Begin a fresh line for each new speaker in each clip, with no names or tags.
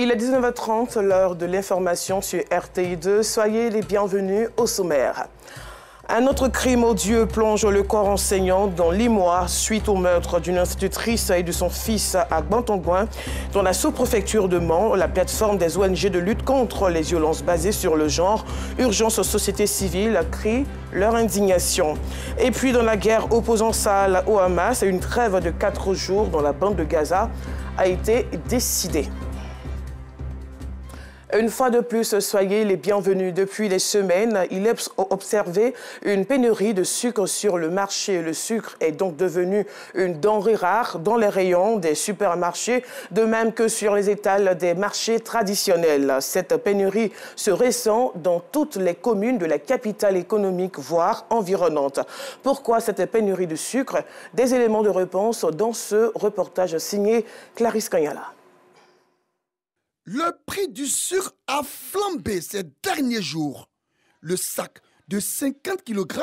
Il est 19h30, l'heure de l'information sur RTI2. Soyez les bienvenus au sommaire. Un autre crime odieux plonge le corps enseignant dans l'Imois suite au meurtre d'une institutrice et de son fils à Bantongouin. Dans la sous-préfecture de Mans, la plateforme des ONG de lutte contre les violences basées sur le genre, Urgence aux sociétés civiles, crie leur indignation. Et puis dans la guerre opposant Sahel au Hamas, une trêve de quatre jours dans la bande de Gaza a été décidée. Une fois de plus, soyez les bienvenus. Depuis les semaines, il est observé une pénurie de sucre sur le marché. Le sucre est donc devenu une denrée rare dans les rayons des supermarchés, de même que sur les étals des marchés traditionnels. Cette pénurie se ressent dans toutes les communes de la capitale économique, voire environnante. Pourquoi cette pénurie de sucre? Des éléments de réponse dans ce reportage signé Clarisse Cagnala.
Le prix du sucre a flambé ces derniers jours. Le sac de 50 kg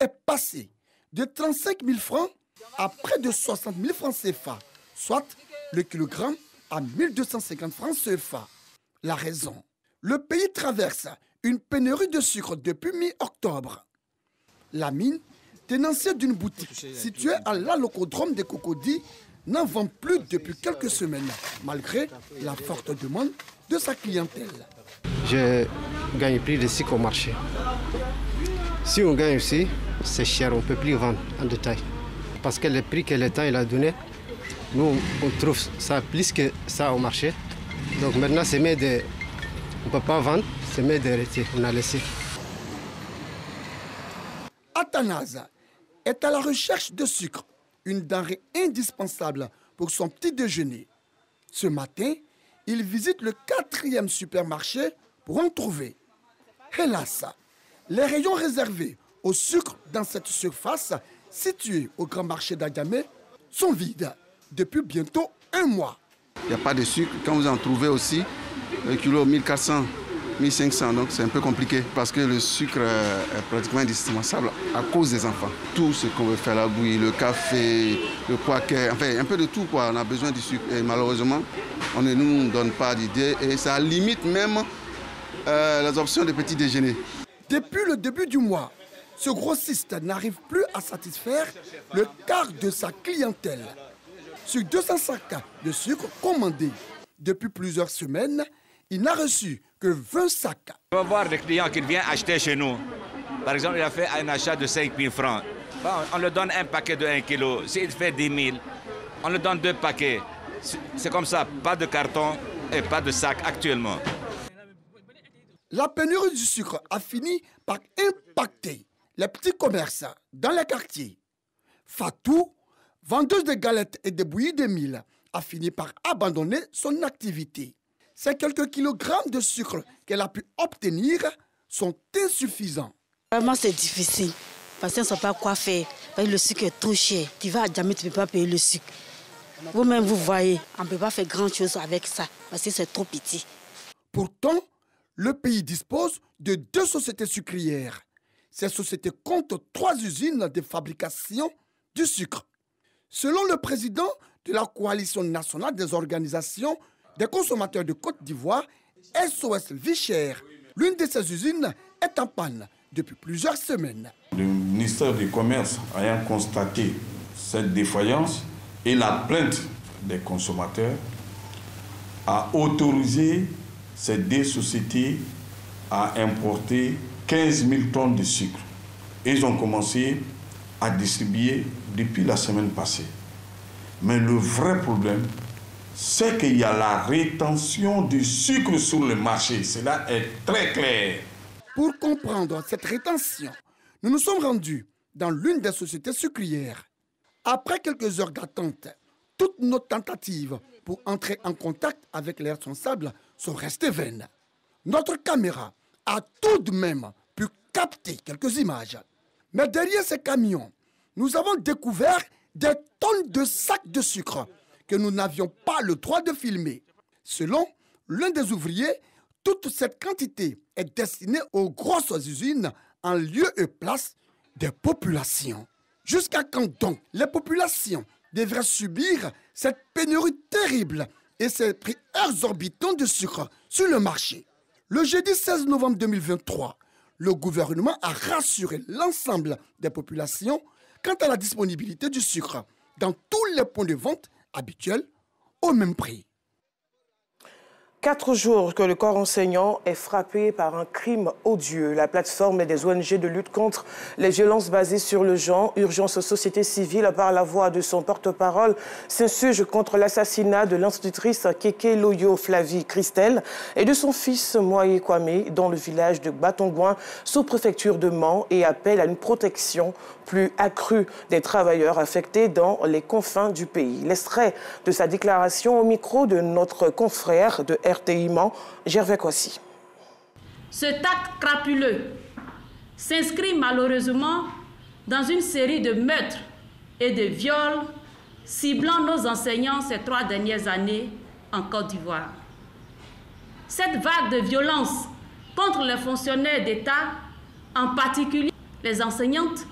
est passé de 35 000 francs à près de 60 000 francs CFA, soit le kilogramme à 1250 francs CFA. La raison Le pays traverse une pénurie de sucre depuis mi-octobre. La mine, tenancière d'une boutique située à l'alocodrome des Cocody, n'en vend plus depuis quelques semaines, malgré la forte demande de sa clientèle.
Je gagne plus de sucre au marché. Si on gagne aussi, c'est cher, on ne peut plus vendre en détail. Parce que le prix que l'État a donné, nous, on trouve ça plus que ça au marché. Donc maintenant, c'est mieux de... On ne peut pas vendre, c'est mieux d'arrêter, on a laissé.
Athanase est à la recherche de sucre une denrée indispensable pour son petit déjeuner. Ce matin, il visite le quatrième supermarché pour en trouver. Hélas, les rayons réservés au sucre dans cette surface située au grand marché d'Agamé sont vides depuis bientôt un mois.
Il n'y a pas de sucre. Quand vous en trouvez aussi, un kilo 1400 1500, donc c'est un peu compliqué parce que le sucre est pratiquement indispensable à cause des enfants. Tout ce qu'on veut faire, la bouillie, le café, le poiquet, enfin un peu de tout quoi, on a besoin du sucre. Et malheureusement, on ne nous donne pas d'idée et ça limite même euh, les options de petit déjeuner.
Depuis le début du mois, ce grossiste n'arrive plus à satisfaire le quart de sa clientèle. Sur 200 sacs de sucre commandés depuis plusieurs semaines, il n'a reçu que 20 sacs.
On va voir des clients qui viennent acheter chez nous. Par exemple, il a fait un achat de 5 000 francs. on lui donne un paquet de 1 kg. S'il fait 10 000, on lui donne deux paquets. C'est comme ça, pas de carton et pas de sac actuellement.
La pénurie du sucre a fini par impacter les petits commerces dans les quartiers. Fatou, vendeuse de galettes et de bouillies de mille, a fini par abandonner son activité ces quelques kilogrammes de sucre qu'elle a pu obtenir sont insuffisants.
Vraiment, c'est difficile parce qu'on ne sait pas quoi faire. le sucre est trop cher. Tu vas jamais, tu ne peux pas payer le sucre. Vous-même, vous voyez, on ne peut pas faire grand-chose avec ça parce que c'est trop petit.
Pourtant, le pays dispose de deux sociétés sucrières. Ces sociétés comptent trois usines de fabrication du sucre. Selon le président de la coalition nationale des organisations des consommateurs de Côte d'Ivoire, SOS Vichère. L'une de ces usines est en panne depuis plusieurs semaines.
Le ministère du Commerce ayant constaté cette défaillance et la plainte des consommateurs a autorisé ces deux sociétés à importer 15 000 tonnes de sucre. Ils ont commencé à distribuer depuis la semaine passée. Mais le vrai problème, c'est qu'il y a la rétention du sucre sur le marché. Cela est très clair.
Pour comprendre cette rétention, nous nous sommes rendus dans l'une des sociétés sucrières. Après quelques heures d'attente, toutes nos tentatives pour entrer en contact avec les responsables sont restées vaines. Notre caméra a tout de même pu capter quelques images. Mais derrière ces camions, nous avons découvert des tonnes de sacs de sucre que nous n'avions pas le droit de filmer. Selon l'un des ouvriers, toute cette quantité est destinée aux grosses usines en lieu et place des populations. Jusqu'à quand donc les populations devraient subir cette pénurie terrible et ses prix exorbitants de sucre sur le marché? Le jeudi 16 novembre 2023, le gouvernement a rassuré l'ensemble des populations quant à la disponibilité du sucre dans tous les points de vente habituels au même prix.
Quatre jours que le corps enseignant est frappé par un crime odieux. La plateforme des ONG de lutte contre les violences basées sur le genre, Urgence Société Civile, par la voix de son porte-parole, s'insurge contre l'assassinat de l'institutrice Keke Loyo Flavie Christelle et de son fils Moye Kwame dans le village de Batongouin, sous-préfecture de Mans, et appelle à une protection plus accrue des travailleurs affectés dans les confins du pays. L'extrait de sa déclaration au micro de notre confrère de RTI Gervais Kwasi.
Ce acte crapuleux s'inscrit malheureusement dans une série de meurtres et de viols ciblant nos enseignants ces trois dernières années en Côte d'Ivoire. Cette vague de violence contre les fonctionnaires d'État, en particulier les enseignantes,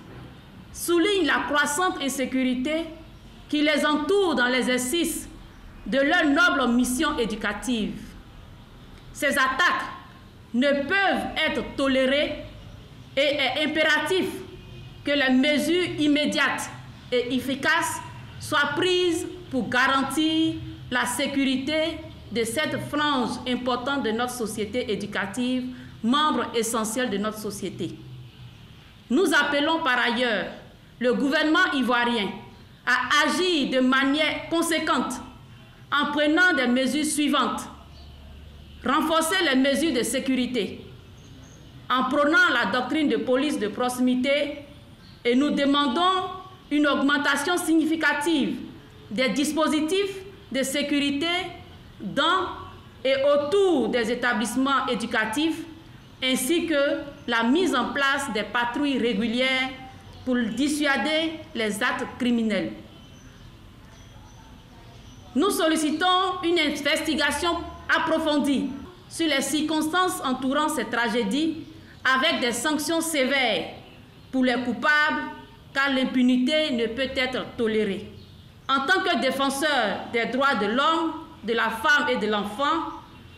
souligne la croissante insécurité qui les entoure dans l'exercice de leur noble mission éducative. Ces attaques ne peuvent être tolérées et est impératif que les mesures immédiates et efficaces soient prises pour garantir la sécurité de cette frange importante de notre société éducative, membre essentiel de notre société. Nous appelons par ailleurs le gouvernement ivoirien à agir de manière conséquente en prenant des mesures suivantes. Renforcer les mesures de sécurité en prenant la doctrine de police de proximité et nous demandons une augmentation significative des dispositifs de sécurité dans et autour des établissements éducatifs ainsi que la mise en place des patrouilles régulières pour dissuader les actes criminels. Nous sollicitons une investigation approfondie sur les circonstances entourant cette tragédie avec des sanctions sévères pour les coupables car l'impunité ne peut être tolérée. En tant que défenseur des droits de l'homme, de la femme et de l'enfant,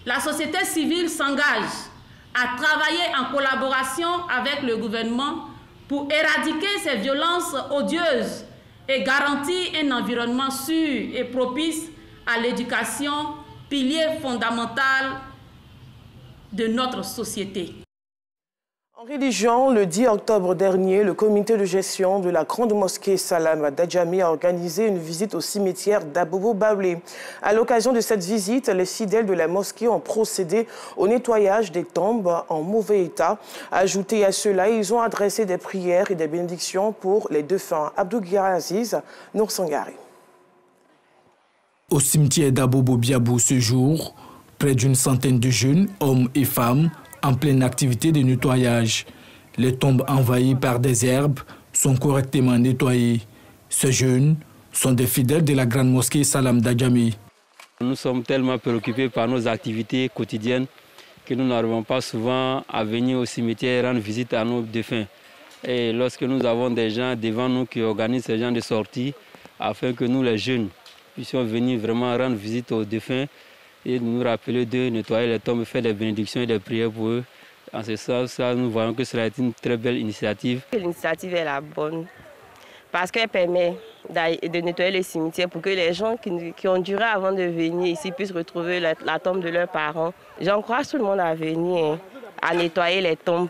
la société civile s'engage à travailler en collaboration avec le gouvernement pour éradiquer ces violences odieuses et garantir un environnement sûr et propice à l'éducation, pilier fondamental de notre société.
En religion, le 10 octobre dernier, le comité de gestion de la grande mosquée Salam d'Adjami a organisé une visite au cimetière d'Abobo Bablé. À l'occasion de cette visite, les fidèles de la mosquée ont procédé au nettoyage des tombes en mauvais état. Ajouté à cela, ils ont adressé des prières et des bénédictions pour les défunts. Abdou Aziz, Nour Sangari.
Au cimetière d'Abobo Biabou ce jour, près d'une centaine de jeunes, hommes et femmes, en pleine activité de nettoyage. Les tombes envahies par des herbes sont correctement nettoyées. Ces jeunes sont des fidèles de la grande mosquée Salam Dajami.
Nous sommes tellement préoccupés par nos activités quotidiennes que nous n'arrivons pas souvent à venir au cimetière et rendre visite à nos défunts. Et lorsque nous avons des gens devant nous qui organisent ce genre de sorties, afin que nous, les jeunes, puissions venir vraiment rendre visite aux défunts, et nous rappeler de nettoyer les tombes, faire des bénédictions et des prières pour eux. En ce sens, nous voyons que cela est une très belle initiative.
L'initiative est la bonne parce qu'elle permet de nettoyer les cimetières pour que les gens qui, ont duré avant de venir ici puissent retrouver la, tombe de leurs parents. J'encourage tout le monde à venir hein, à nettoyer les tombes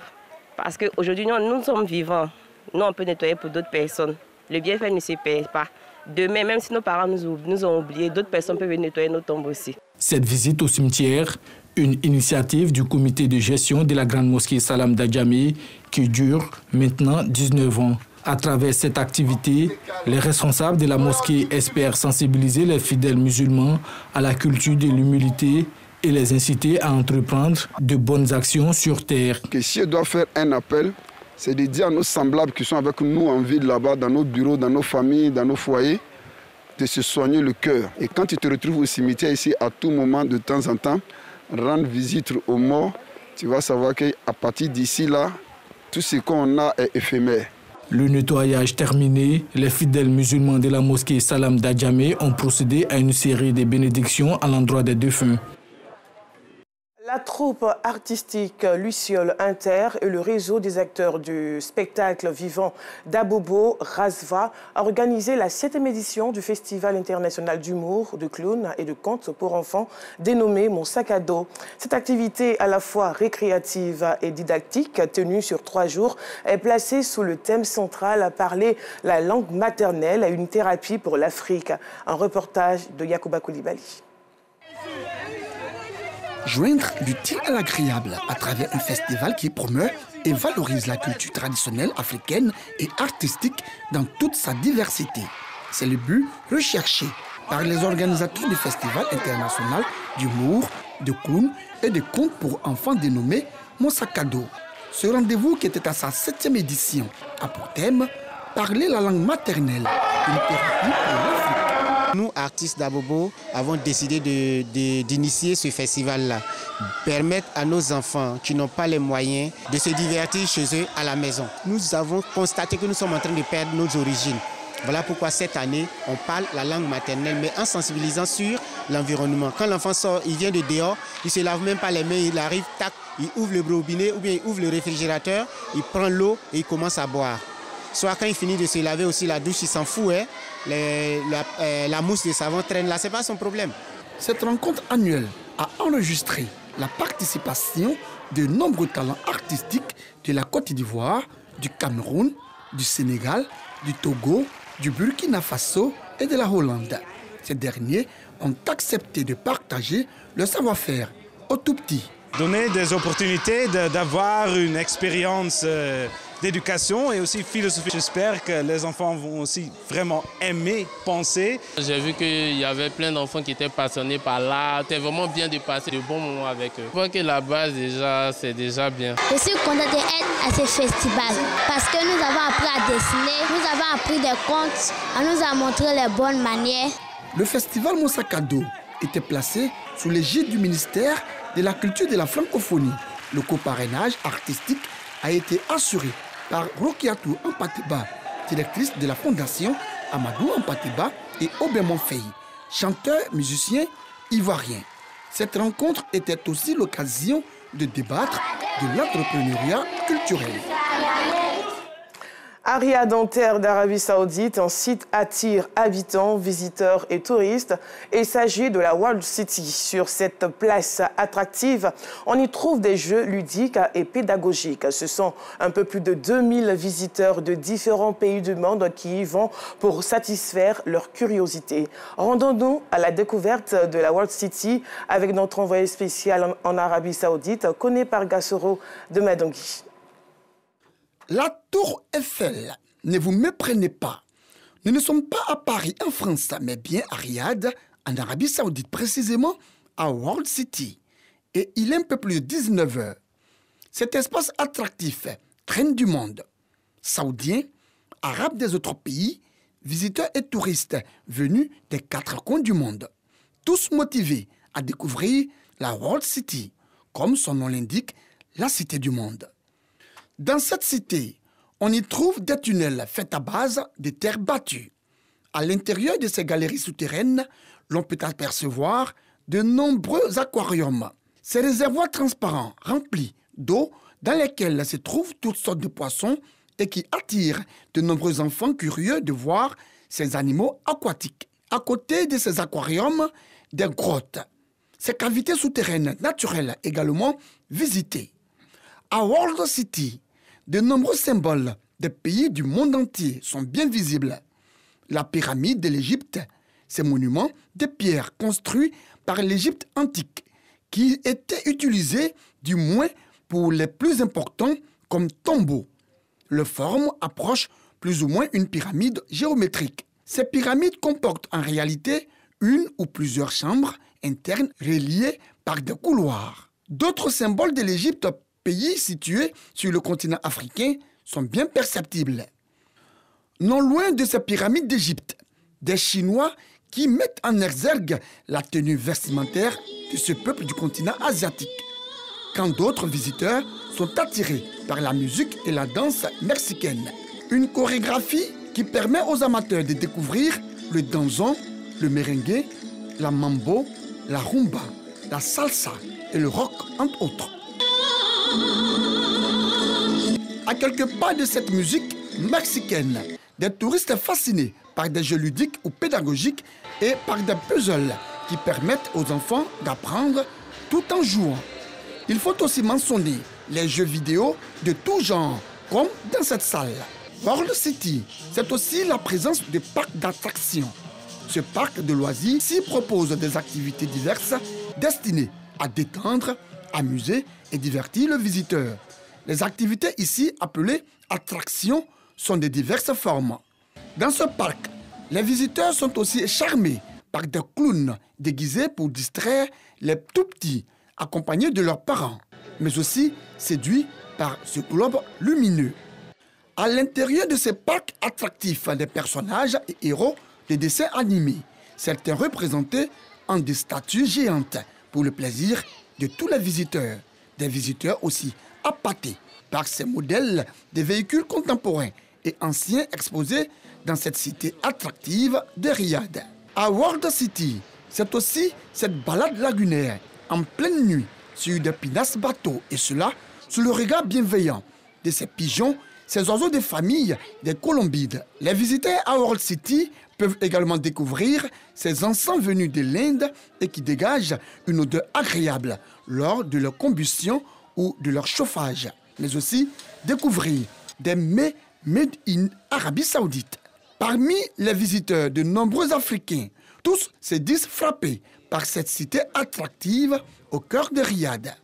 parce qu'aujourd'hui, nous, nous sommes vivants. Nous, on peut nettoyer pour d'autres personnes. Le bienfait ne se perd pas. Demain, même si nos parents nous, nous ont oubliés, d'autres personnes peuvent nettoyer nos tombes aussi.
Cette visite au cimetière, une initiative du comité de gestion de la grande mosquée Salam Dajami qui dure maintenant 19 ans. À travers cette activité, les responsables de la mosquée espèrent sensibiliser les fidèles musulmans à la culture de l'humilité et les inciter à entreprendre de bonnes actions sur terre.
Que si je dois faire un appel, c'est de dire à nos semblables qui sont avec nous en ville là-bas, dans nos bureaux, dans nos familles, dans nos foyers, de se soigner le cœur. Et quand tu te retrouves au cimetière ici, à tout moment, de temps en temps, rendre visite aux morts, tu vas savoir qu'à partir d'ici là, tout ce qu'on a est éphémère.
Le nettoyage terminé, les fidèles musulmans de la mosquée Salam d'Adjamé ont procédé à une série de bénédictions à l'endroit des défunts.
La troupe artistique Luciole Inter et le réseau des acteurs du spectacle vivant d'Abobo Razva a organisé la septième édition du Festival international d'humour, de clowns et de contes pour enfants dénommé Mon sac à dos. Cette activité à la fois récréative et didactique, tenue sur trois jours, est placée sous le thème central Parler la langue maternelle à une thérapie pour l'Afrique. Un reportage de Yacouba Koulibaly.
Joindre l'utile à l'agréable à travers un festival qui promeut et valorise la culture traditionnelle africaine et artistique dans toute sa diversité. C'est le but recherché par les organisateurs du Festival international d'humour, de clowns et de contes pour enfants dénommé Monsakado. Ce rendez-vous qui était à sa septième édition a pour thème Parler la langue maternelle, une thérapie pour l'Afrique.
Nous, artistes d'Abobo, avons décidé d'initier ce festival-là. Permettre à nos enfants qui n'ont pas les moyens de se divertir chez eux à la maison. Nous avons constaté que nous sommes en train de perdre nos origines. Voilà pourquoi cette année, on parle la langue maternelle, mais en sensibilisant sur l'environnement. Quand l'enfant sort, il vient de dehors, il ne se lave même pas les mains, il arrive, tac, il ouvre le robinet ou bien il ouvre le réfrigérateur, il prend l'eau et il commence à boire. Soit quand il finit de se laver aussi la douche, il s'en fout. Hein. Euh, la, mousse de savon traîne là, c'est pas son problème.
Cette rencontre annuelle a enregistré la participation de nombreux talents artistiques de la Côte d'Ivoire, du Cameroun, du Sénégal, du Togo, du Burkina Faso et de la Hollande. Ces derniers ont accepté de partager leur savoir-faire au tout petit.
Donner des opportunités d'avoir une expérience euh, d'éducation et aussi philosophie. J'espère que les enfants vont aussi vraiment aimer penser.
J'ai vu qu'il y avait plein d'enfants qui étaient passionnés par l'art. C'était vraiment bien de passer de bons moments avec eux. Je crois que la base, déjà, c'est déjà bien.
Je suis contente d'être à ce festival parce que nous avons appris à dessiner, nous avons appris des contes, on nous a montré les bonnes manières.
Le festival Moussakado était placé sous l'égide du ministère de la Culture de la Francophonie. Le coparrainage artistique a été assuré par Rokiatou Ampatiba, directrice de la fondation Amadou Ampatiba et Obemon Fei, chanteur, musicien ivoirien. Cette rencontre était aussi l'occasion de débattre de l'entrepreneuriat culturel.
Aria Dentaire d'Arabie Saoudite, un site attire habitants, visiteurs et touristes. Il s'agit de la World City. Sur cette place attractive, on y trouve des jeux ludiques et pédagogiques. Ce sont un peu plus de 2000 visiteurs de différents pays du monde qui y vont pour satisfaire leur curiosité. Rendons-nous à la découverte de la World City avec notre envoyé spécial en Arabie Saoudite, connu par Gassoro de Madongui.
La tour Eiffel, ne vous méprenez pas. Nous ne sommes pas à Paris, en France, mais bien à Riyad, en Arabie Saoudite, précisément à World City. Et il est un peu plus de 19 heures. Cet espace attractif traîne du monde. Saoudiens, Arabes des autres pays, visiteurs et touristes venus des quatre coins du monde. Tous motivés à découvrir la World City, comme son nom l'indique, la cité du monde. Dans cette cité, on y trouve des tunnels faits à base de terre battue. À l'intérieur de ces galeries souterraines, l'on peut apercevoir de nombreux aquariums. Ces réservoirs transparents remplis d'eau dans lesquels se trouvent toutes sortes de poissons et qui attirent de nombreux enfants curieux de voir ces animaux aquatiques. À côté de ces aquariums, des grottes. Ces cavités souterraines naturelles également visitées. À World City, de nombreux symboles des pays du monde entier sont bien visibles. La pyramide de l'Égypte, ces monuments de pierre construits par l'Égypte antique, qui étaient utilisés du moins pour les plus importants comme tombeaux. Le forme approche plus ou moins une pyramide géométrique. Ces pyramides comportent en réalité une ou plusieurs chambres internes reliées par des couloirs. D'autres symboles de l'Égypte situés sur le continent africain sont bien perceptibles. Non loin de ces pyramides d'Égypte, des Chinois qui mettent en exergue la tenue vestimentaire de ce peuple du continent asiatique, quand d'autres visiteurs sont attirés par la musique et la danse mexicaine. Une chorégraphie qui permet aux amateurs de découvrir le danzon, le merengue, la mambo, la rumba, la salsa et le rock, entre autres. À quelques pas de cette musique mexicaine, des touristes fascinés par des jeux ludiques ou pédagogiques et par des puzzles qui permettent aux enfants d'apprendre tout en jouant. Il faut aussi mentionner les jeux vidéo de tout genre, comme dans cette salle. World City, c'est aussi la présence de parcs d'attractions. Ce parc de loisirs s'y propose des activités diverses destinées à détendre, amuser et divertir le visiteur. Les activités ici appelées attractions sont de diverses formes. Dans ce parc, les visiteurs sont aussi charmés par des clowns déguisés pour distraire les tout petits, accompagnés de leurs parents, mais aussi séduits par ce globe lumineux. À l'intérieur de ces parcs attractifs, des personnages et héros des dessins animés, certains représentés en des statues géantes pour le plaisir de tous les visiteurs. Des visiteurs aussi appâtés par ces modèles des véhicules contemporains et anciens exposés dans cette cité attractive de Riyad. À World City, c'est aussi cette balade lagunaire en pleine nuit sur des pinasses bateaux et cela sous le regard bienveillant de ces pigeons, ces oiseaux de famille des colombides. Les visiteurs à World City peuvent également découvrir ces encens venus de l'Inde et qui dégagent une odeur agréable lors de leur combustion ou de leur chauffage, mais aussi découvrir des mets made in Arabie Saoudite. Parmi les visiteurs, de nombreux Africains, tous se disent frappés par cette cité attractive au cœur de Riyad.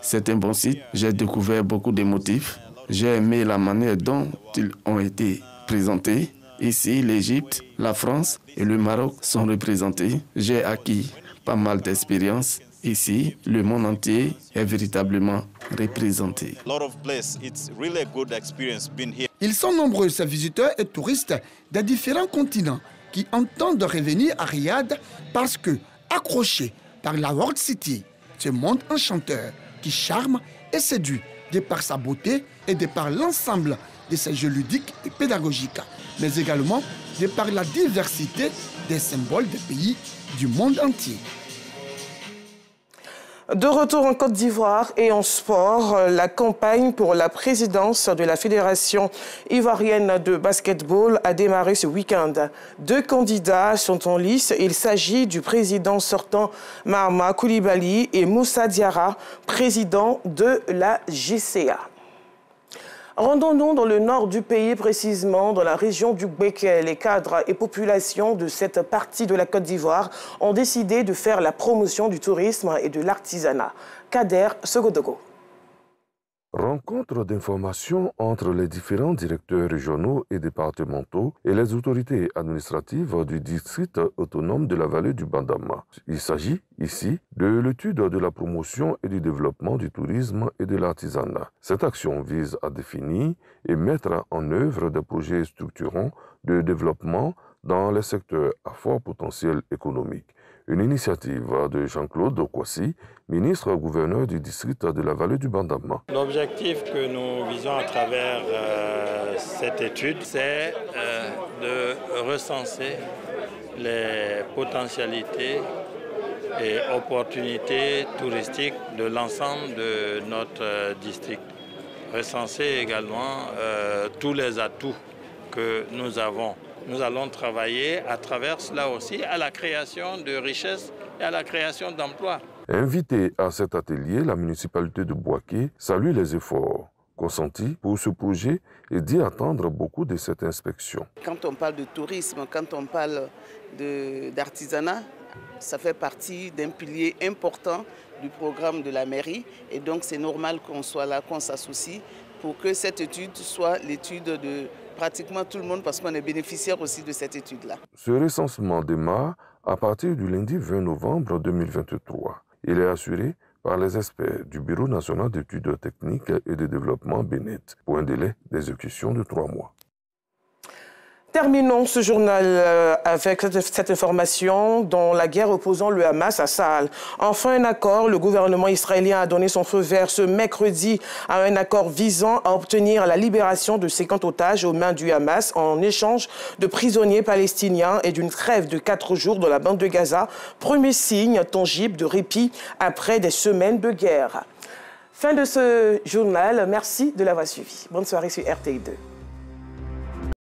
C'est un bon site. J'ai découvert beaucoup de motifs. J'ai aimé la manière dont ils ont été présentés. Ici, l'Égypte, la France et le Maroc sont représentés. J'ai acquis pas mal d'expérience. Ici, le monde entier est véritablement représenté.
Ils sont nombreux, ces visiteurs et touristes des différents continents qui entendent revenir à Riyad parce que, accrochés par la World City, ce monde enchanteur qui charme et séduit de par sa beauté et de par l'ensemble de ses jeux ludiques et pédagogiques, mais également de par la diversité des symboles des pays du monde entier.
De retour en Côte d'Ivoire et en sport, la campagne pour la présidence de la Fédération ivoirienne de basketball a démarré ce week-end. Deux candidats sont en lice. Il s'agit du président sortant Marma Koulibaly et Moussa Diarra, président de la GCA. Rendons-nous dans le nord du pays, précisément dans la région du Béquet. Les cadres et populations de cette partie de la Côte d'Ivoire ont décidé de faire la promotion du tourisme et de l'artisanat. Kader Segodogo.
Rencontre d'information entre les différents directeurs régionaux et départementaux et les autorités administratives du district autonome de la vallée du Bandama. Il s'agit ici de l'étude de la promotion et du développement du tourisme et de l'artisanat. Cette action vise à définir et mettre en œuvre des projets structurants de développement dans les secteurs à fort potentiel économique une initiative de Jean-Claude Okwasi, ministre-gouverneur du district de la vallée du Bandama.
L'objectif que nous visons à travers euh, cette étude, c'est euh, de recenser les potentialités et opportunités touristiques de l'ensemble de notre euh, district. Recenser également tous les atouts que nous avons nous allons travailler à travers cela aussi à la création de richesses et à la création d'emplois.
Invité à cet atelier, la municipalité de Boaké salue les efforts consentis pour ce projet et dit attendre beaucoup de cette inspection.
Quand on parle de tourisme, quand on parle d'artisanat, ça fait partie d'un pilier important du programme de la mairie et donc c'est normal qu'on soit là, qu'on s'associe pour que cette étude soit l'étude de pratiquement tout le monde parce qu'on est bénéficiaire aussi de cette étude-là.
Ce recensement démarre à partir du lundi 20 novembre 2023. Il est assuré par les experts du Bureau national d'études techniques et de développement BENET pour un délai d'exécution de trois mois.
Terminons ce journal euh, avec cette information dans la guerre opposant le Hamas à Saal. Enfin, un accord. Le gouvernement israélien a donné son feu vert ce mercredi à un accord visant à obtenir la libération de 50 otages aux mains du Hamas en échange de prisonniers palestiniens et d'une trêve de quatre jours dans la bande de Gaza. Premier signe tangible de répit après des semaines de guerre. Fin de ce journal. Merci de l'avoir suivi. Bonne soirée sur RTI 2.